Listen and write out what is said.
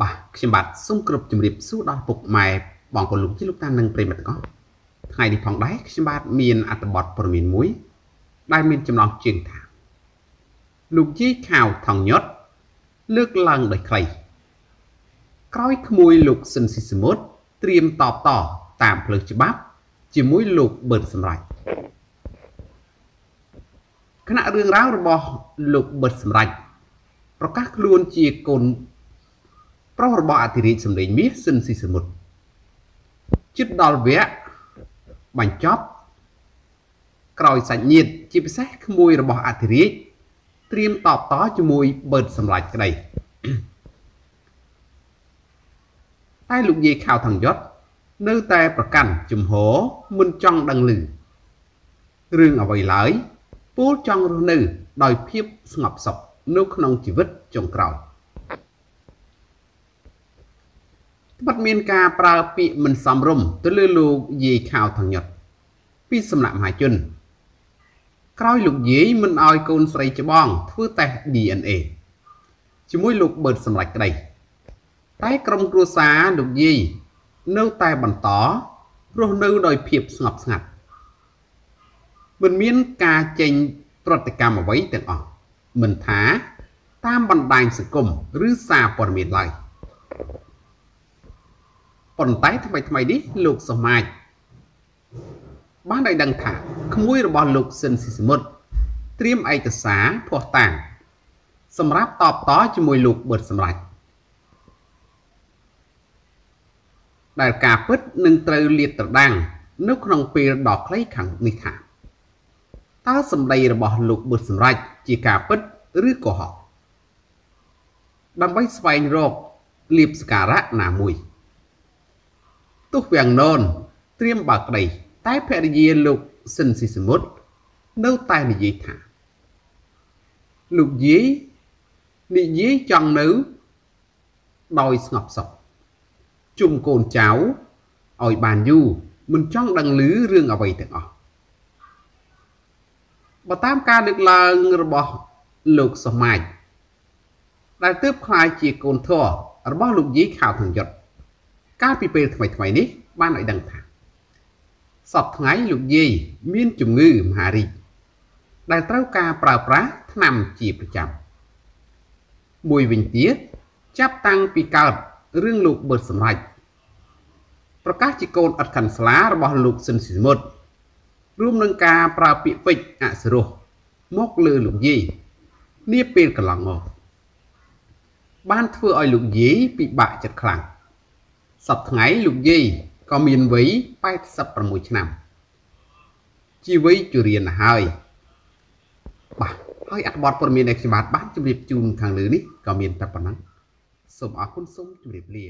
បាទខ្ញុំបាទសូមគោរពជម្រាបសួរដល់ពុកម៉ែបងប្អូនលោកជាលោកតានិងប្រិយមិត្តទាំងអស់ថ្ងៃនេះផងដែរខ្ញុំបាទមានអត្ថបទព័ត៌មានមួយ ដែលមានចំណងជើងថាលោកយាយខាវថងញុតលើកឡើងដោយខ្លីក្រោយក្មួយលោកស៊ិនស៊ីសមុទ្រត្រៀមតបតតាមផ្លូវច្បាប់ ជាមួយលោកប៊ឺតសម្រាប់គណៈរឿងរ៉ាវរបស់លោកប៊ឺតសម្រាប់ប្រកាសខ្លួនជាកូន ប្រុសរបស់អធិរាជសម្លេងមាសស៊ិនស៊ីសមុទ្រជិតដល់វគ្គបញ្ចប់ក្រោយសាច់ញាតិជាពិសេសក្មួយរបស់អធិរាជត្រៀមតបតជាមួយបឺតសម្រាប់ក្តីតែលោកយាយខៅថងយុតនៅតែប្រកាន់ជំហរមិនចង់ដឹងឮរឿងអ្វីឡើយពូលចង់រស់នៅ ដោយភាពស្ងប់សុខនៅក្នុងជីវិតចុងក្រោយ ត្បិតមានការប្រើពាក្យមិនសមរម្យទៅលើលោកយាយខៅថងញុតពីសំណាក់មហាជន ក្រោយលោកយាយមិនឲ្យកូនស្រីច្បងធ្វើតេស្ត DNA ជាមួយលោកបឺតសម្រេចក្តីតែក្រុមគ្រួសារលោកយាយនៅតែបន្តរស់នៅដោយភាពស្ងប់ស្ងាត់មិនមានការចេញប្រតិកម្មអ្វីទាំងអស់មិនថាតាមបណ្ដាញសង្គមឬសារព័ត៌មានឡើយ ប៉ុន្តែថ្មីថ្មីនេះលោកសមាជបានឲ្យដឹងថាក្មួយរបស់លោកស៊ិនស៊ីសមុទ្រត្រៀមឯកសារភ័ស្តុតាងសម្រាប់តបតជាមួយលោកប៊ិតសម្រាប់ដែលការពិតនឹងត្រូវលាតត្រដាង នៅក្នុងពេលដ៏ខ្លីខាងនេះថាតើសម្ដីរបស់លោកប៊ិតសម្រាប់ជាការពិតឬក៏ហកដើម្បីស្វែងរកលៀបសការៈណាមួយ ទោះវាំងននត្រៀមបើកក្តី តែភរិយាលោកស៊ិនស៊ីសមុទ្រនៅតែនិយាយថាលោកយាយនិយាយចង់នៅដោយស្ងប់សុខជុំកូនចៅឲ្យបានយូរមិនចង់ដឹងឮរឿងអ្វីទាំងអស់បើតាមការលើកឡើងរបស់លោកសមាជដែលទើបខ្លាយជាកូនធររបស់លោកយាយខៅថងយុទ្ធ កាលពីពេលថ្មីៗនេះបានឲ្យដឹងថាសពថ្ងៃលោកយាយមានជំងឺមហារីកដែលត្រូវការប្រើប្រាស់ថ្នាំជាប្រចាំមួយវិញទៀតចាប់តាំងពីកើតរឿងលោកបឺតសម្រេចប្រកាសជាកូនអត់ខាន់ស្លារបស់លោកស៊ិនស៊ីមុតរួមនឹងការប្រើពាក្យពេចន៍អសរោះមកលើលោកយាយនាពេលកន្លងមកបានធ្វើឲ្យលោកយាយពិបាកចិត្តខ្លាំង សប្តាហ៍ថ្ងៃលោកយាយក៏មានវ័យ86ឆ្នាំជាវ័យជរានហើយបាទហើយអត្ថបទព័ត៌មានដែលខ្ញុំបាទបានជម្រាបជូនខាងលើនេះក៏មានតែប៉ុណ្ណឹងសូមអរគុណសូមជម្រាបលា